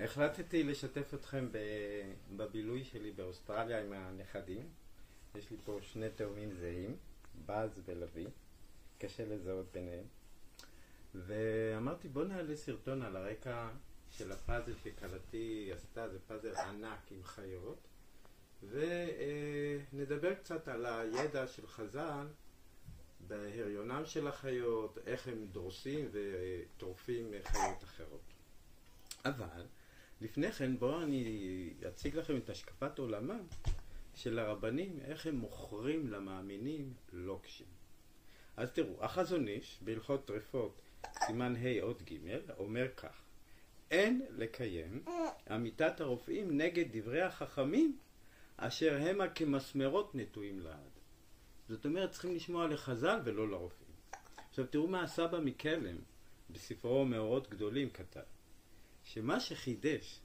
החלטתי לשתף אתכם בבילוי שלי באוסטרליה עם הנכדים. יש לי פה שני תאומים זהים, באז ולוי, קשה לזהות ביניהם. ואמרתי בוא נעלה סרטון על הרקע של הפאזל שכלתי עשתה, זה פאזל ענק עם חיות, ונדבר קצת על הידע של חז"ל בהריונם של החיות, איך הם דורסים וטורפים חיות אחרות. אבל לפני כן בואו אני אציג לכם את השקפת עולמם של הרבנים, איך הם מוכרים למאמינים לוקשים. אז תראו, החזון איש בהלכות טרפות, סימן ה' עוד ג', אומר כך: אין לקיים אמיתת הרופאים נגד דברי החכמים אשר המה כמסמרות נטועים לעד. זאת אומרת, צריכים לשמוע לחז"ל ולא לרופאים. עכשיו תראו מה הסבא מקלם בספרו מאורות גדולים כתב. שמה שחידש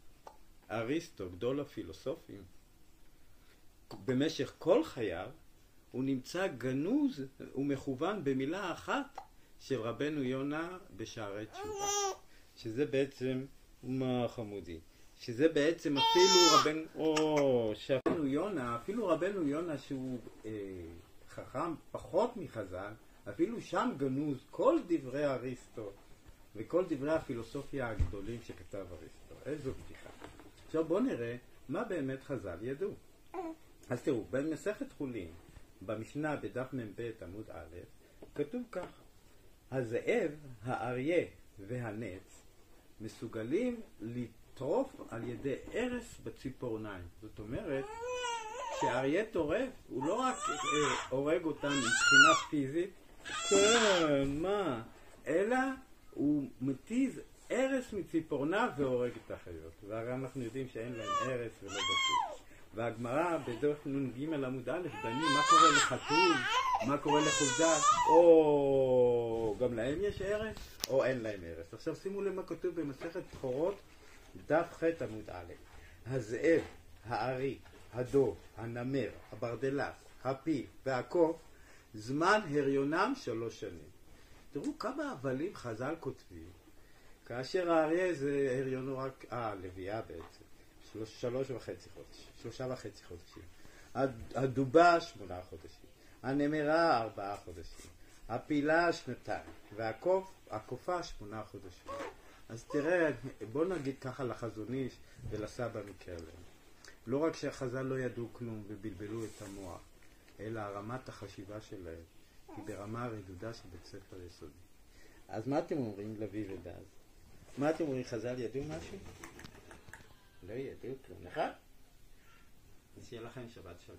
אריסטו, גדול הפילוסופים, במשך כל חייו, הוא נמצא גנוז ומכוון במילה אחת של רבנו יונה בשערי תשובה. שזה בעצם, מה חמודי, שזה בעצם אפילו רבנו, או, שרבנו יונה, אפילו רבנו יונה שהוא אה, חכם פחות מחז"ל, אפילו שם גנוז כל דברי אריסטו וכל דברי הפילוסופיה הגדולים שכתב אריסטו. איזו בדיחה. עכשיו בואו נראה מה באמת חז"ל ידעו. אז תראו, במסכת חולין, במשנה בדף מ"ב עמוד א', כתוב כך: הזאב, האריה והנץ מסוגלים לטרוף על ידי ארס בציפורניים. זאת אומרת, כשאריה טורף, הוא לא רק אה, הורג אותם מבחינה פיזית, כן, מה, אלא ארס מציפורניו והורג את החיות. והרי אנחנו יודעים שאין להם ארס ולא בטוח. והגמרא בדוח נ"ג עמוד א' דנים מה קורה לחתול, מה קורה לחולדה, או גם להם יש ארס, או אין להם ארס. עכשיו שימו לב מה כתוב במסכת בכורות, דף ח' עמוד א', הזאב, הארי, הדוב, הנמר, הברדלס, הפיל והקוף, זמן הריונם שלוש שנים. תראו כמה הבלים חז"ל כותבים, כאשר האריה זה הריונו רק, אה, לביאה בעצם, שלוש, שלוש וחצי חודשים, שלושה וחצי חודשים. הדובה שמונה חודשים, הנמרה ארבעה חודשים, הפילה שנתיים, והקוף, הקופה שמונה חודשים. אז תראה, בוא נגיד ככה לחזון איש ולסבא מקרלן. לא רק שהחז"ל לא ידעו כלום ובלבלו את המוח, אלא רמת החשיבה שלהם היא ברמה הרדודה של בית ספר יסודי. אז מה אתם אומרים, לביא ודאז? מה אתם אומרים, חז"ל ידעו משהו? לא ידעו כלום, נכון? אז שיהיה לכם שבת שלום.